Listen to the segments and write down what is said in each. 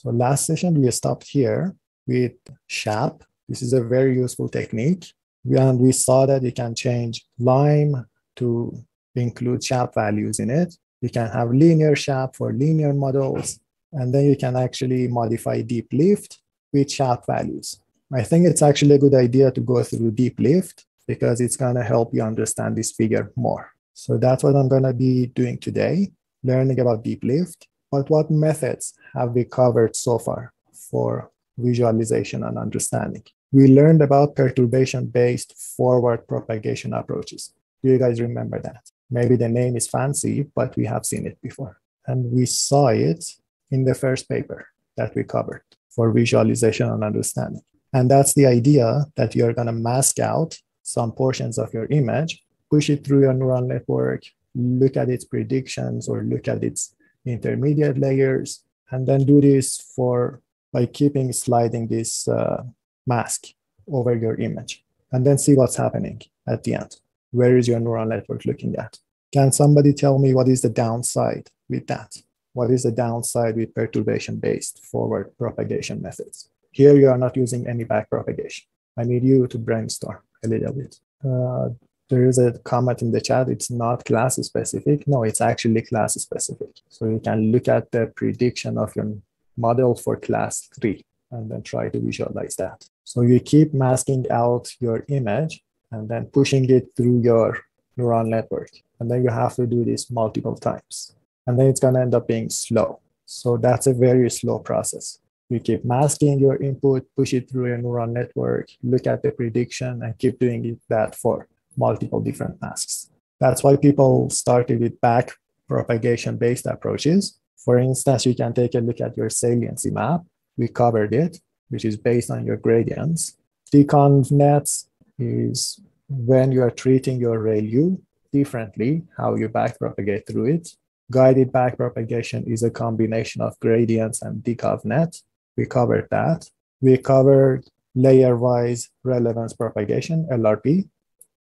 So last session, we stopped here with SHAP. This is a very useful technique. And we saw that you can change LIME to include SHAP values in it. You can have linear SHAP for linear models. And then you can actually modify deep lift with SHAP values. I think it's actually a good idea to go through deep lift because it's going to help you understand this figure more. So that's what I'm going to be doing today, learning about deep lift. But what methods have we covered so far for visualization and understanding? We learned about perturbation-based forward propagation approaches. Do you guys remember that? Maybe the name is fancy, but we have seen it before. And we saw it in the first paper that we covered for visualization and understanding. And that's the idea that you're going to mask out some portions of your image push it through your neural network, look at its predictions or look at its intermediate layers, and then do this for by keeping sliding this uh, mask over your image, and then see what's happening at the end. Where is your neural network looking at? Can somebody tell me what is the downside with that? What is the downside with perturbation-based forward propagation methods? Here you are not using any back propagation. I need you to brainstorm a little bit. Uh, there is a comment in the chat it's not class specific. No it's actually class specific. So you can look at the prediction of your model for class 3 and then try to visualize that. So you keep masking out your image and then pushing it through your neural network. And then you have to do this multiple times. And then it's going to end up being slow. So that's a very slow process. You keep masking your input push it through your neural network look at the prediction and keep doing it that for multiple different masks. That's why people started with back propagation based approaches. For instance, you can take a look at your saliency map. We covered it, which is based on your gradients. DeConvNet is when you are treating your ReLU differently, how you back propagate through it. Guided back propagation is a combination of gradients and DeConvNet. We covered that. We covered layer-wise relevance propagation, LRP,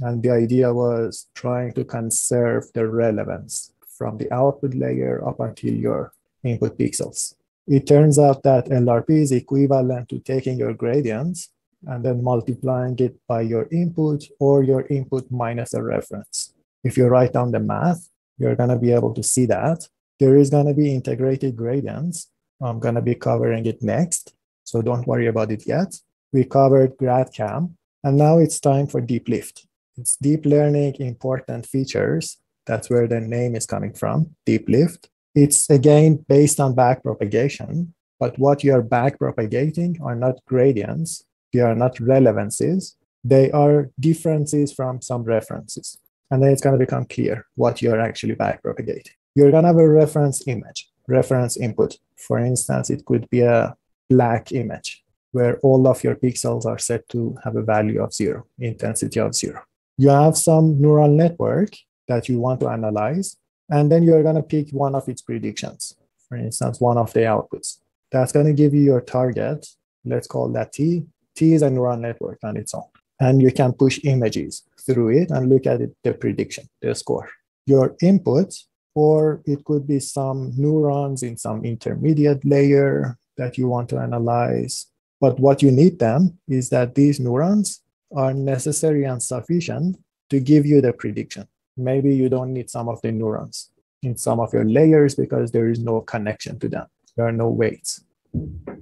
and the idea was trying to conserve the relevance from the output layer up until your input pixels. It turns out that LRP is equivalent to taking your gradients and then multiplying it by your input or your input minus a reference. If you write down the math, you're going to be able to see that. There is going to be integrated gradients. I'm going to be covering it next, so don't worry about it yet. We covered GradCam, and now it's time for deep lift. It's deep learning important features. That's where the name is coming from, deep lift. It's again based on back propagation, but what you are back propagating are not gradients, they are not relevances, they are differences from some references. And then it's going to become clear what you're actually back propagating. You're going to have a reference image, reference input. For instance, it could be a black image where all of your pixels are set to have a value of zero, intensity of zero you have some neural network that you want to analyze, and then you're going to pick one of its predictions, for instance, one of the outputs. That's going to give you your target. Let's call that T. T is a neural network on its own. And you can push images through it and look at it, the prediction, the score. Your input, or it could be some neurons in some intermediate layer that you want to analyze. But what you need them is that these neurons are necessary and sufficient to give you the prediction. Maybe you don't need some of the neurons in some of your layers because there is no connection to them. There are no weights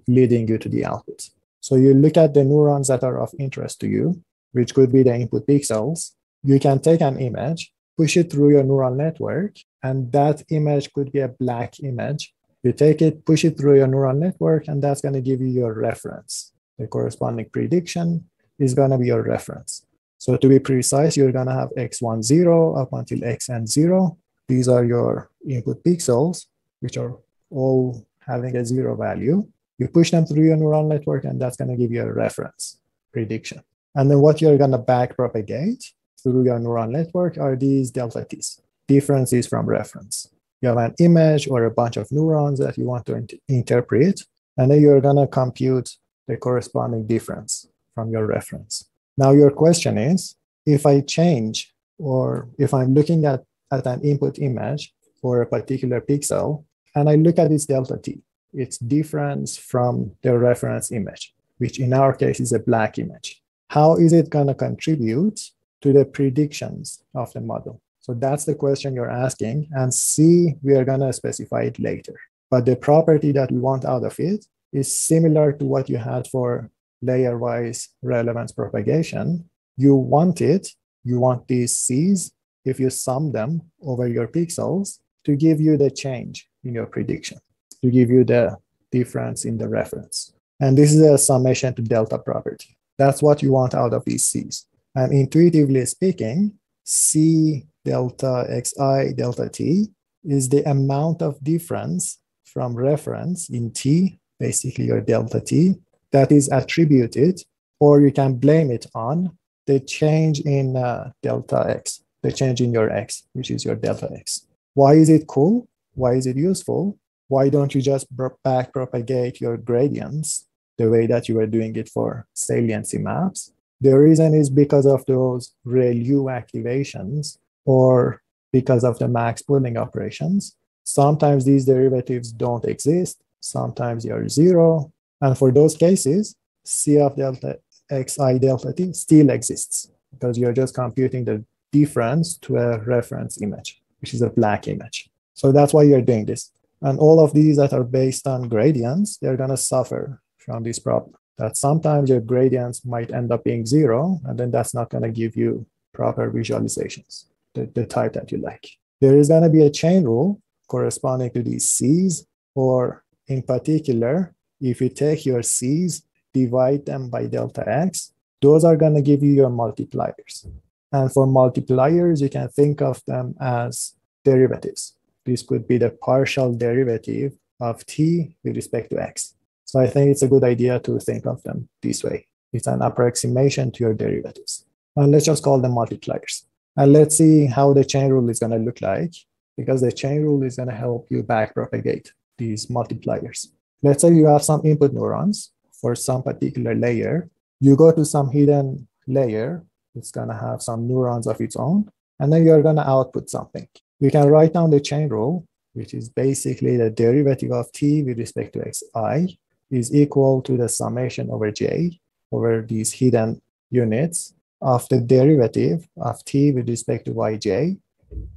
leading you to the output. So you look at the neurons that are of interest to you, which could be the input pixels. You can take an image, push it through your neural network, and that image could be a black image. You take it, push it through your neural network, and that's going to give you your reference, the corresponding prediction, is going to be your reference. So to be precise, you're going to have x1, 0 up until xn 0. These are your input pixels, which are all having a zero value. You push them through your neural network, and that's going to give you a reference prediction. And then what you're going to back propagate through your neural network are these delta t's, differences from reference. You have an image or a bunch of neurons that you want to interpret, and then you're going to compute the corresponding difference from your reference. Now your question is, if I change or if I'm looking at, at an input image for a particular pixel and I look at its delta t, its difference from the reference image, which in our case is a black image. How is it going to contribute to the predictions of the model? So that's the question you're asking. And C, we are going to specify it later. But the property that we want out of it is similar to what you had for layer-wise relevance propagation. You want it, you want these Cs, if you sum them over your pixels, to give you the change in your prediction, to give you the difference in the reference. And this is a summation to delta property. That's what you want out of these Cs. And intuitively speaking, C delta xi delta t is the amount of difference from reference in t, basically your delta t, that is attributed, or you can blame it on the change in uh, delta x, the change in your x, which is your delta x. Why is it cool? Why is it useful? Why don't you just back propagate your gradients the way that you were doing it for saliency maps? The reason is because of those ReLU activations or because of the max pooling operations. Sometimes these derivatives don't exist. Sometimes they are zero. And for those cases, C of delta xi delta t still exists because you're just computing the difference to a reference image, which is a black image. So that's why you're doing this. And all of these that are based on gradients, they're going to suffer from this problem. That sometimes your gradients might end up being zero, and then that's not going to give you proper visualizations, the, the type that you like. There is going to be a chain rule corresponding to these C's, or in particular, if you take your C's, divide them by delta x, those are going to give you your multipliers. And for multipliers, you can think of them as derivatives. This could be the partial derivative of t with respect to x. So I think it's a good idea to think of them this way. It's an approximation to your derivatives. And let's just call them multipliers. And let's see how the chain rule is going to look like, because the chain rule is going to help you backpropagate these multipliers. Let's say you have some input neurons for some particular layer. You go to some hidden layer, it's going to have some neurons of its own, and then you're going to output something. We can write down the chain rule, which is basically the derivative of t with respect to xi is equal to the summation over j over these hidden units of the derivative of t with respect to yj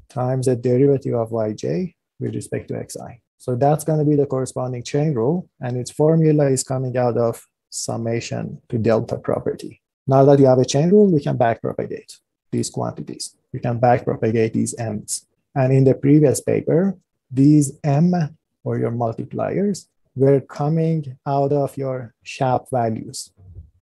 times the derivative of yj with respect to xi. So that's going to be the corresponding chain rule, and its formula is coming out of summation to delta property. Now that you have a chain rule, we can backpropagate these quantities. We can backpropagate these m's. And in the previous paper, these m, or your multipliers, were coming out of your SHAP values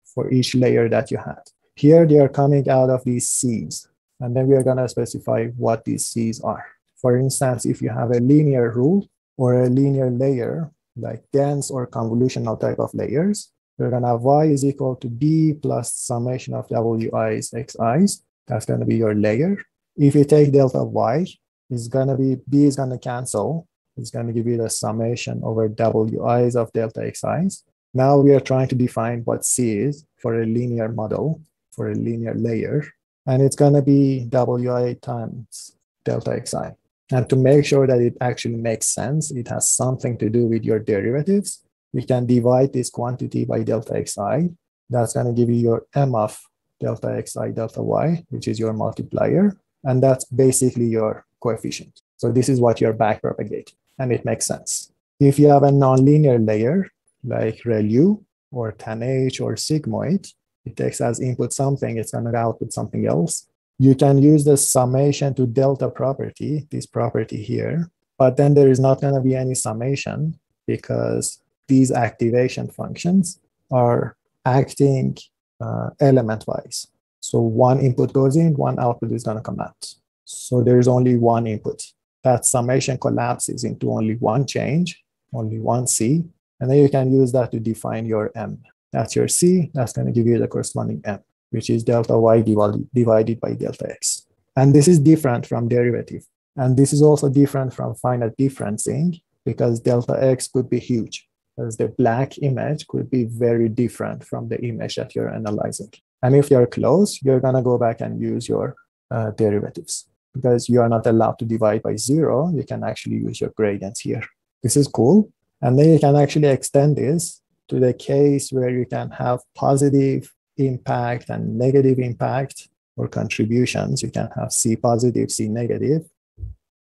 for each layer that you had. Here, they are coming out of these C's. And then we are going to specify what these C's are. For instance, if you have a linear rule or a linear layer, like dense or convolutional type of layers, we're going to have y is equal to b plus summation of wi's xi's. That's going to be your layer. If you take delta y, it's going to be b is going to cancel. It's going to give you the summation over wi's of delta xi's. Now we are trying to define what c is for a linear model, for a linear layer. And it's going to be wi times delta xi. And to make sure that it actually makes sense, it has something to do with your derivatives. We can divide this quantity by delta xi. That's going to give you your m of delta xi delta y, which is your multiplier. And that's basically your coefficient. So this is what you're backpropagating, and it makes sense. If you have a nonlinear layer like ReLU or tanh or sigmoid, it takes as input something, it's going to output something else you can use the summation to delta property, this property here, but then there is not going to be any summation because these activation functions are acting uh, element-wise. So one input goes in, one output is going to come out. So there's only one input. That summation collapses into only one change, only one C, and then you can use that to define your M. That's your C, that's going to give you the corresponding M which is delta y divided by delta x. And this is different from derivative. And this is also different from finite differencing because delta x could be huge, as the black image could be very different from the image that you're analyzing. And if you're close, you're going to go back and use your uh, derivatives because you are not allowed to divide by zero. You can actually use your gradients here. This is cool. And then you can actually extend this to the case where you can have positive impact and negative impact or contributions. You can have C positive, C negative.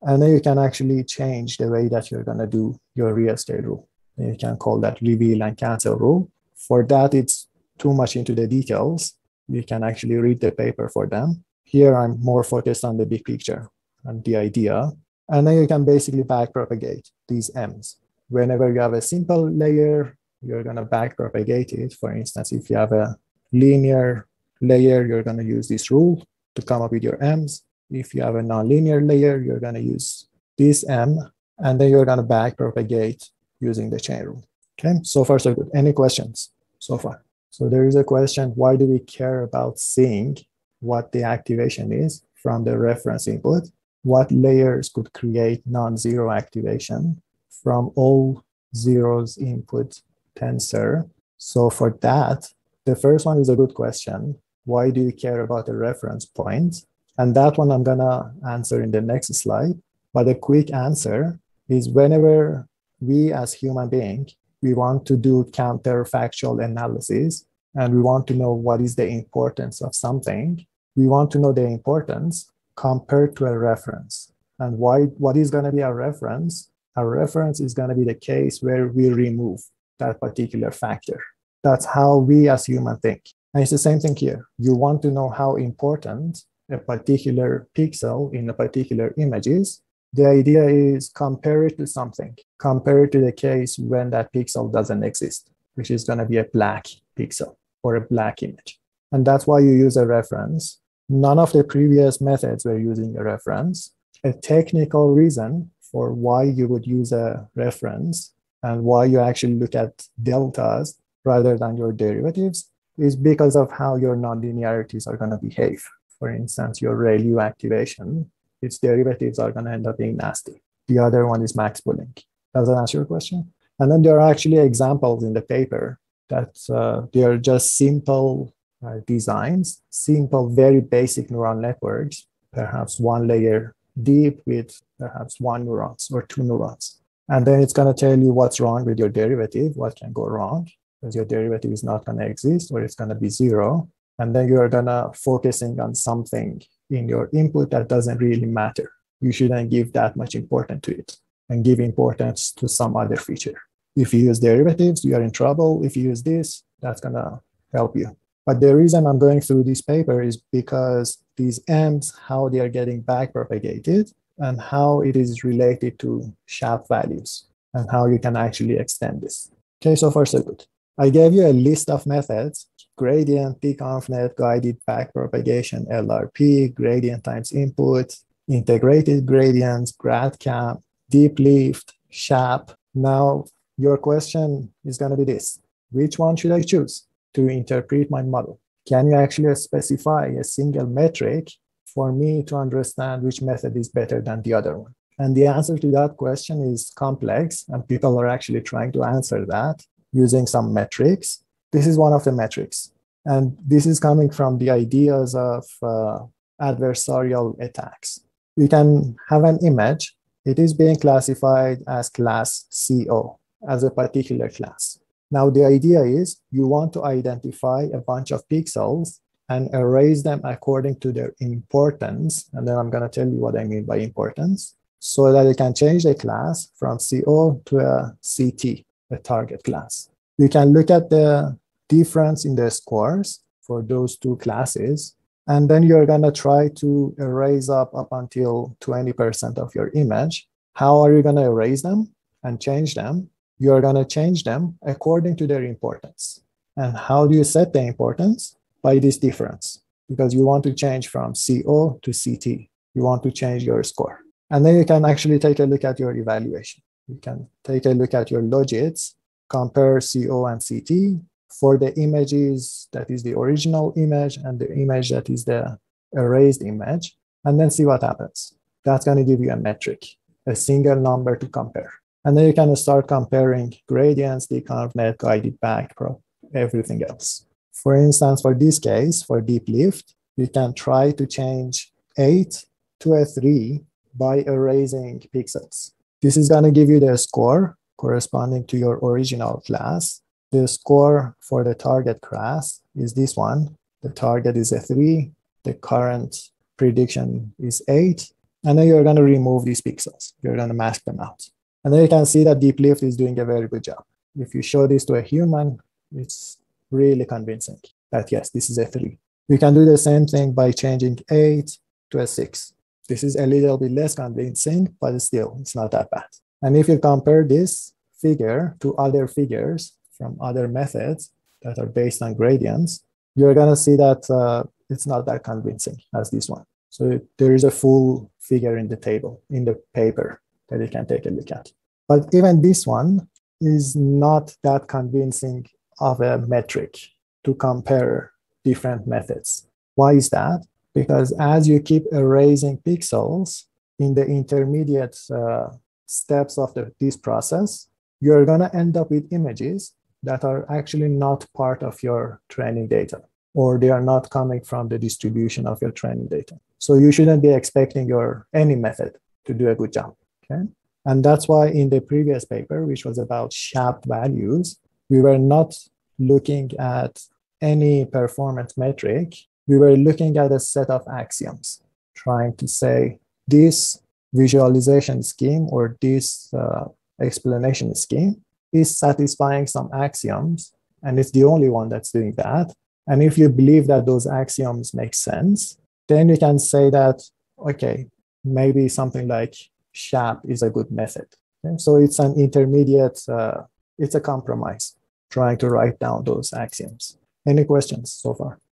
And then you can actually change the way that you're going to do your rescale rule. And you can call that reveal and cancel rule. For that, it's too much into the details. You can actually read the paper for them. Here, I'm more focused on the big picture and the idea. And then you can basically backpropagate these M's. Whenever you have a simple layer, you're going to backpropagate it. For instance, if you have a linear layer, you're going to use this rule to come up with your M's. If you have a nonlinear layer, you're going to use this M, and then you're going to backpropagate using the chain rule. Okay, so far so good. Any questions so far? So there is a question, why do we care about seeing what the activation is from the reference input? What layers could create non-zero activation from all zeros input tensor? So for that, the first one is a good question. Why do you care about the reference point? And that one I'm gonna answer in the next slide. But a quick answer is whenever we as human beings we want to do counterfactual analysis and we want to know what is the importance of something, we want to know the importance compared to a reference. And why, what is going to be a reference? A reference is going to be the case where we remove that particular factor. That's how we as human think. And it's the same thing here. You want to know how important a particular pixel in a particular image is. The idea is compare it to something. Compare it to the case when that pixel doesn't exist, which is going to be a black pixel or a black image. And that's why you use a reference. None of the previous methods were using a reference. A technical reason for why you would use a reference and why you actually look at deltas rather than your derivatives is because of how your nonlinearities are going to behave. For instance, your ReLU activation, its derivatives are going to end up being nasty. The other one is max pooling. Does that answer your question? And then there are actually examples in the paper that uh, they are just simple uh, designs, simple, very basic neural networks, perhaps one layer deep with perhaps one neurons or two neurons. And then it's going to tell you what's wrong with your derivative, what can go wrong, because your derivative is not going to exist or it's going to be zero. And then you're going to focusing on something in your input that doesn't really matter. You shouldn't give that much importance to it and give importance to some other feature. If you use derivatives, you are in trouble. If you use this, that's going to help you. But the reason I'm going through this paper is because these M's, how they are getting backpropagated and how it is related to SHAP values and how you can actually extend this. Okay, so far so good. I gave you a list of methods, gradient, DeConvNet, guided backpropagation, LRP, gradient times input, integrated gradients, GradCam, deep lift, SHAP. Now, your question is going to be this. Which one should I choose to interpret my model? Can you actually specify a single metric for me to understand which method is better than the other one? And the answer to that question is complex, and people are actually trying to answer that using some metrics. This is one of the metrics. And this is coming from the ideas of uh, adversarial attacks. We can have an image. It is being classified as class CO, as a particular class. Now, the idea is you want to identify a bunch of pixels and erase them according to their importance. And then I'm going to tell you what I mean by importance so that you can change the class from CO to a CT a target class. You can look at the difference in the scores for those two classes, and then you're going to try to erase up up until 20% of your image. How are you going to erase them and change them? You're going to change them according to their importance. And how do you set the importance? By this difference, because you want to change from CO to CT. You want to change your score. And then you can actually take a look at your evaluation. You can take a look at your logits, compare CO and CT for the images that is the original image and the image that is the erased image, and then see what happens. That's going to give you a metric, a single number to compare. And then you can start comparing gradients, deconvnet, guided back, pro, everything else. For instance, for this case, for deep lift, you can try to change 8 to a 3 by erasing pixels. This is going to give you the score corresponding to your original class. The score for the target class is this one. The target is a three. The current prediction is eight. And then you're going to remove these pixels. You're going to mask them out. And then you can see that DeepLift is doing a very good job. If you show this to a human, it's really convincing that yes, this is a three. You can do the same thing by changing eight to a six. This is a little bit less convincing, but still, it's not that bad. And if you compare this figure to other figures from other methods that are based on gradients, you're going to see that uh, it's not that convincing as this one. So there is a full figure in the table, in the paper that you can take a look at. But even this one is not that convincing of a metric to compare different methods. Why is that? Because as you keep erasing pixels in the intermediate uh, steps of the, this process, you're going to end up with images that are actually not part of your training data, or they are not coming from the distribution of your training data. So you shouldn't be expecting your any method to do a good job. Okay. And that's why in the previous paper, which was about SHAP values, we were not looking at any performance metric. We were looking at a set of axioms, trying to say this visualization scheme or this uh, explanation scheme is satisfying some axioms, and it's the only one that's doing that. And if you believe that those axioms make sense, then you can say that, okay, maybe something like SHAP is a good method. Okay? So it's an intermediate, uh, it's a compromise, trying to write down those axioms. Any questions so far?